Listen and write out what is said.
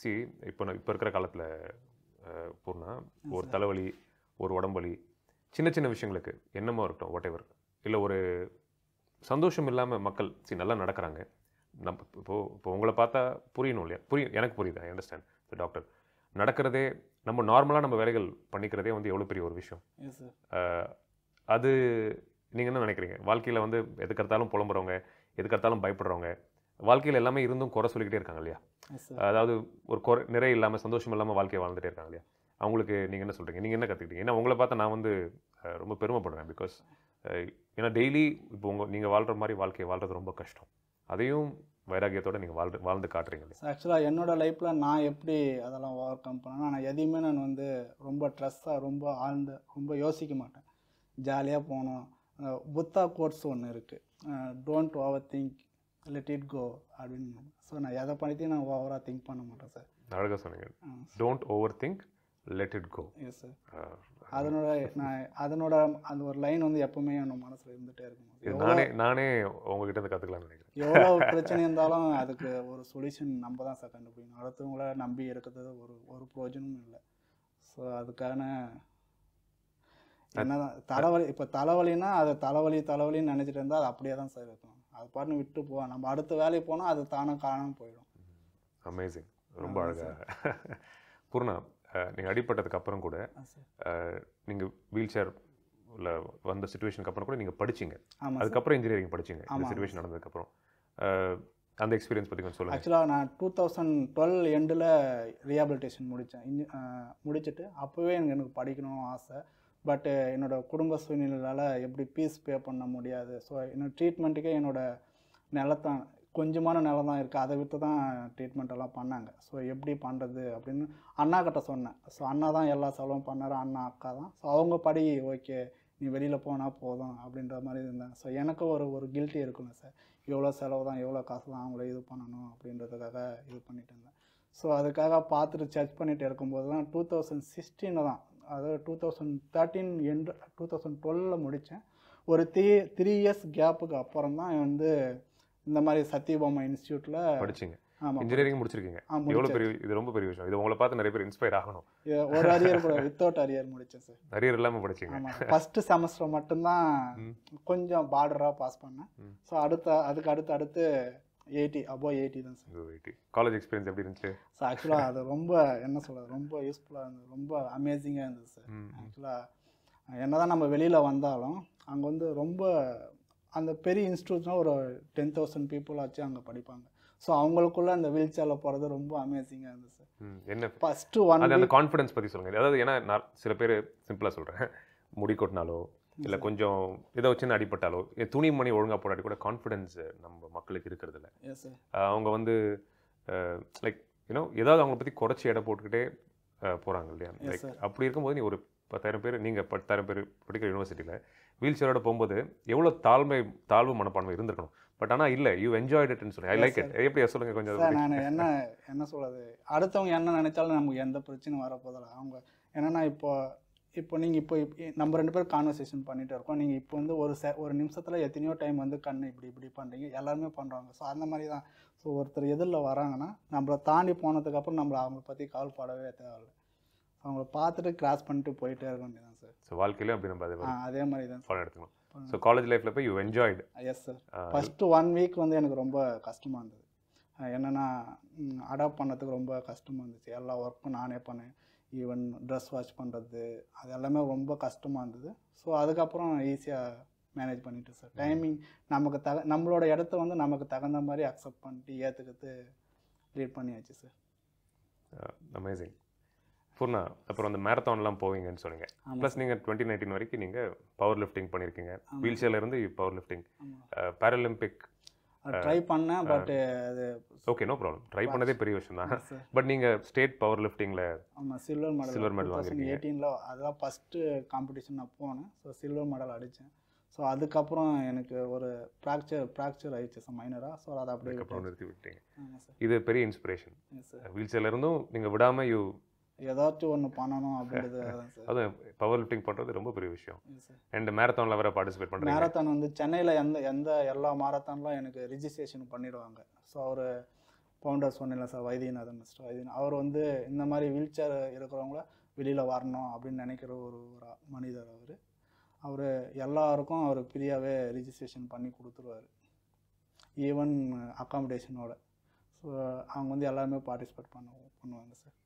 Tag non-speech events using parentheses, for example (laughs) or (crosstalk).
C இப்போ நான் இப்போ இருக்கிற காலத்தில் பூர்ணா ஒரு தலைவலி ஒரு உடம்பலி சின்ன சின்ன விஷயங்களுக்கு என்னமோ இருக்கட்டும் வாட் எவர் இல்லை ஒரு சந்தோஷம் இல்லாமல் மக்கள் சி நல்லா நடக்கிறாங்க. நம்ம இப்போ இப்போ உங்களை பார்த்தா புரியணும் இல்லையா? புரியும் எனக்கு புரியுது ஐ அண்டர்ஸ்டாண்ட் டாக்டர் நடக்கிறதே நம்ம நார்மலாக நம்ம வேலைகள் பண்ணிக்கிறதே வந்து எவ்வளோ பெரிய ஒரு விஷயம். சார் அது நீங்கள் என்ன நினைக்கிறீங்க? வாழ்க்கையில் வந்து எதுக்கடுத்தாலும் புலம்புறவங்க எதுக்கடுத்தாலும் பயப்படுறவங்க வாழ்க்கையில் எல்லாமே இருந்தும் குறை சொல்லிக்கிட்டே இருக்காங்க இல்லையா? அதாவது ஒரு குறை நிறை இல்லாமல் சந்தோஷம் இல்லாமல் வாழ்க்கையை வாழ்ந்துட்டே இருக்காங்க இல்லையா? அவங்களுக்கு நீங்கள் என்ன சொல்கிறீங்க நீங்கள் என்ன கற்றுக்கிட்டீங்க ஏன்னா உங்களை பார்த்தா நான் வந்து ரொம்ப பெருமைப்படுறேன் பிகாஸ் ஏன்னா டெய்லி இப்போ உங்கள் நீங்கள் வாழ்கிற மாதிரி வாழ்க்கையை வாழ்றது ரொம்ப கஷ்டம். அதையும் வைராகியத்தோட நீங்கள் வாழ்ந்து வாழ்ந்து காட்டுறீங்க ஆக்சுவலாக என்னோட லைஃப்பில் நான் எப்படி அதெல்லாம் ஓவர் கம் பண்ணேன்னா நான் எதையுமே நான் வந்து ரொம்ப ட்ரெஸ்ஸாக ரொம்ப ஆழ்ந்து ரொம்ப யோசிக்க மாட்டேன். ஜாலியாக போகணும். அஹ் புத்தா கோர்ஸ் ஒன்று இருக்குது don't over think let it go அப்படின்னு. ஸோ நான் எதை பண்ணித்தையும் நான் ஓவராக திங்க் பண்ண மாட்டேன் சார் அழகாக சொன்னீங்க. Don't over think let it go yes sir அதனோட நான் அதனோட அந்த ஒரு லைன் வந்து எப்பவுமே என் மனசில் இருந்துகிட்டே இருக்கும். நானே நானே உங்ககிட்ட இருந்து கற்றுக்கலாம்னு நினைக்கிறேன். எவ்வளோ (laughs) பிரச்சனை இருந்தாலும் அதுக்கு ஒரு சொல்யூஷன் நம்ம தான் சார் கண்டுபிடிக்கணும். அடுத்தவங்கள நம்பி இருக்கிறது ஒரு ஒரு பிரயோஜனமும் இல்லை. ஸோ அதுக்கான என்னதான் தலைவலி இப்போ தலைவலின்னா அது தலைவலி தலைவலின்னு நினச்சிட்டு இருந்தால் அது அப்படியே தான் சார் இருக்கும். அது பாட்டுன்னு விட்டு போவோம் நம்ம அடுத்த வேலைக்கு போனால் அது தானாக காணாமல் போயிடும். அமேசிங் ரொம்ப அழகாக பூர்ணா நீங்கள் அடிபட்டதுக்கு அப்புறம் கூட சார். நீங்கள் வீல் சேர்ல வந்த சுச்சுவேஷனுக்கு அப்புறம் கூட நீங்கள் படிச்சீங்க. சார். அதுக்கப்புறம் இன்ஜினியரிங் படிச்சீங்க. ஆமா. சுச்சுவேஷன் நடந்ததுக்கப்புறம். அந்த எக்ஸ்பீரியன்ஸ் பற்றி கொஞ்சம் சொல்லுங்கள் ஆக்சுவலாக நான் டூ தௌசண்ட் டுவெல் எண்டில் ரீஹாபிலிட்டேஷன் முடித்தேன் இன்ஜி முடிச்சுட்டு அப்போவே எனக்கு எனக்கு படிக்கணும்னு ஆசை. பட்டு uh, என்னோடய குடும்ப சூழ்நிலையால் எப்படி பீஸ் பே பண்ண முடியாது. ஸோ என்னோட ட்ரீட்மெண்ட்டுக்கே என்னோட நிலத்தான் கொஞ்சமான நிலம் தான் இருக்குது அதை விற்று தான் ட்ரீட்மெண்ட் எல்லாம் பண்ணாங்க. ஸோ எப்படி பண்ணுறது அப்படின்னு அண்ணா கிட்ட சொன்னேன். ஸோ அண்ணா தான் எல்லா செலவும் பண்ணார். அண்ணா அக்கா தான். ஸோ அவங்க படி ஓகே நீ வெளியில் போனால் போதும் அப்படின்ற மாதிரி இருந்தேன். ஸோ எனக்கு ஒரு ஒரு கில்ட்டி இருக்கணும் சார் எவ்வளோ செலவு தான் எவ்வளோ காசு தான் அவங்கள இது பண்ணணும் அப்படின்றதுக்காக இது பண்ணிட்டு இருந்தேன். ஸோ அதுக்காக பார்த்துட்டு சர்ச் பண்ணிட்டு இருக்கும்போது தான் டூ தௌசண்ட் சிக்ஸ்டீனில் தான் அதாவது two thousand thirteen and two thousand டுவெலில் முடித்தேன். ஒரு த்ரீ த்ரீ இயர்ஸ் கேப்புக்கு அப்புறம் தான் வந்து இந்த மாதிரி சத்யபாமா இன்ஸ்டியூட்டில் படிச்சீங்க. ஆமாம் இன்ஜினியரிங் முடிச்சிருக்கீங்க. எவ்வளோ முடிச்சேன் பெரிய இது ரொம்ப பெரிய விஷயம். இது உங்களை பார்த்து நிறைய பேர் இன்ஸ்பயர் ஆகணும். ஒரு அரியர் கூட வித்தவுட் அரியர் முடித்தேன் சார் நிறைய இல்லாமல் படிச்சீங்க. ஃபஸ்ட்டு செமஸ்டர் மட்டும்தான். கொஞ்சம் பார்டராக பாஸ் பண்ணேன். ஸோ அடுத்த அதுக்கு அடுத்து அடுத்து எயிட்டி அபோவ் எயிட்டி தான் சார். காலேஜ் எக்ஸ்பீரியன்ஸ் எப்படி இருந்துச்சு? ஸோ ஆக்சுவலாக அது ரொம்ப என்ன சொல்கிறது ரொம்ப யூஸ்ஃபுல்லாக இருந்தது. ரொம்ப அமேசிங்காக இருந்தது சார். ஆக்சுவலாக என்னதான் நம்ம வெளியில் வந்தாலும் அங்கே வந்து ரொம்ப அந்த பெரிய இன்ஸ்டியூட்னால் ஒரு டென் தௌசண்ட் பீப்புள் ஆச்சு அங்கே படிப்பாங்க. ஸோ அவங்களுக்குள்ள அந்த வீல் சேரில் போகிறது ரொம்ப அமேசிங்காக இருந்தது சார். என்ன? ஃபஸ்ட்டு ஒன் அந்த கான்ஃபிடன்ஸ் பற்றி சொல்லுங்க. அதாவது ஏன்னா நான் சில பேர் சிம்பிளாக சொல்கிறேன் முடி கொட்டினாலோ இல்லை கொஞ்சம் ஏதோ சின்ன அடிபட்டாலோ என் துணி மணி ஒழுங்காக போடாட்டி கூட கான்ஃபிடன்ஸ் நம்ம மக்களுக்கு இருக்கிறது இல்ல அவங்க வந்து லைக் யூனோ ஏதாவது அவங்கள பற்றி குறைச்சி எடை போட்டுக்கிட்டே அஹ், போறாங்க இல்லையா? லைக். அப்படி இருக்கும்போது நீ ஒரு பத்தாயிரம் பேர் நீங்கள் பத்தாயிரம் பேர் படிக்கிற யூனிவர்சிட்டியில் வீல் சேரோட போகும்போது எவ்வளோ தாழ்மை தாழ்வு மனப்பான்மை இருந்திருக்கணும். பட் ஆனால் இல்லை யூ என்ஜாய்ட் இட்னு சொல்லி. ஐ லைக் இட் எப்படி சொல்லுங்க கொஞ்சம். நான் என்ன என்ன சொல்கிறது அடுத்தவங்க என்ன நினைச்சாலும் நமக்கு எந்த பிரச்சனையும் வரப்போதில்ல அவங்க என்னன்னா இப்போ இப்போ நீங்கள் இப்போ நம்ம ரெண்டு பேரும் கான்வர்சேஷன் பண்ணிட்டு இருக்கோம். நீங்கள் இப்போ வந்து ஒரு செ ஒரு நிமிஷத்தில் எத்தனையோ டைம் வந்து கண்ணு இப்படி இப்படி பண்ணுறீங்க எல்லாருமே பண்ணுறாங்க ஸோ அந்த மாதிரி தான் ஸோ ஒருத்தர் எதிரில் வராங்கன்னா நம்மளை தாண்டி போனதுக்கப்புறம் நம்மளை அவங்கள பற்றி கால் படவே தேவையில்லை. அவங்கள பார்த்துட்டு கிராஸ் பண்ணிட்டு போயிட்டே இருக்க வேண்டியதான் சார் ஸோ வாழ்க்கையிலும் அப்படி நம்ம அதை அதே மாதிரி தான் ஃபாலோ எடுத்துக்கணும். ஸோ காலேஜ் லைஃப்பில் போய் you enjoyed yes sir first one week வந்து எனக்கு ரொம்ப கஷ்டமாக இருந்தது. என்னன்னா அடாப்ட் பண்ணதுக்கு ரொம்ப கஷ்டமாக இருந்துச்சு. எல்லா ஒர்க்கும் நானே பண்ணேன். ஈவன் ட்ரெஸ் வாஷ் பண்ணுறது அது எல்லாமே ரொம்ப கஷ்டமாக இருந்தது. ஸோ அதுக்கப்புறம் ஈஸியாக மேனேஜ் பண்ணிட்டு சார் டைமிங் நமக்கு தக நம்மளோட இடத்த வந்து நமக்கு தகுந்த மாதிரி அக்செப்ட் பண்ணிட்டு ஏற்றுக்கிட்டு ரீட் பண்ணியாச்சு சார் அமேசிங் பூர்ணா அப்புறம் அந்த மேரத்தான்லாம் போவீங்கன்னு சொன்னீங்க. ப்ளஸ் நீங்கள் டுவெண்ட்டி நைன்டீன் வரைக்கும் நீங்கள் பவர் லிஃப்டிங் பண்ணியிருக்கீங்க. வீல் சேர்லேருந்து பவர் லிஃப்டிங் பேரலிம்பிக் ட்ரை பண்ணேன் பட் அது ஓகே நோ ப்ராப்ளம் ட்ரை பண்ணதே பெரிய விஷயம் தான் பட் நீங்கள் ஸ்டேட் பவர் லிஃப்டிங்கில் ஆமாம் சில்வர் மெடல் டூ தௌசண்ட் வாங்கியிருக்கீங்க. எயிட்டீனில் அதெல்லாம் ஃபஸ்ட்டு காம்படிஷன் நான் போனேன். ஸோ சில்வர் மெடல் அடித்தேன் ஸோ அதுக்கப்புறம் எனக்கு ஒரு ஃப்ராக்சர் ஃப்ராக்சர் ஆயிடுச்சு சார் மைனராக ஸோ அதை அப்படியே. நிறுத்தி விட்டீங்க. இது பெரிய இன்ஸ்பிரேஷன் வீல் சேர்லேருந்தும் நீங்கள் விடாமல் யூ ஏதாச்சும் ஒன்று பண்ணணும் அப்படின்றது அதுவும் பவர் லிஃப்டிங் பண்ணுறது ரொம்ப பெரிய விஷயம். அண்ட் மேரத்தானில் வேறு பார்ட்டிசிபேட் பண்ணுறீங்க மேரத்தான் வந்து சென்னையில் எந்த எந்த எல்லா மாரத்தான்லாம் எனக்கு ரிஜிஸ்ட்ரேஷன் பண்ணிடுவாங்க. ஸோ ஒரு ஃபவுண்டர் சொன்னேன்ல சார் வைத்தியநாதன் மிஸ்டர் வைத்தியநாதன். அவர் வந்து இந்த மாதிரி வீல் சேர் இருக்கிறவங்கள வெளியில் வரணும் அப்படின்னு நினைக்கிற ஒரு ஒரு மனிதர் அவர். அவர் எல்லாருக்கும் அவர் ஃப்ரீயாகவே ரிஜிஸ்ட்ரேஷன் பண்ணி கொடுத்துருவாரு. ஈவன் அக்காமடேஷனோட ஸோ அவங்க வந்து எல்லாருமே பார்ட்டிசிபேட் பண்ண பண்ணுவாங்க சார்.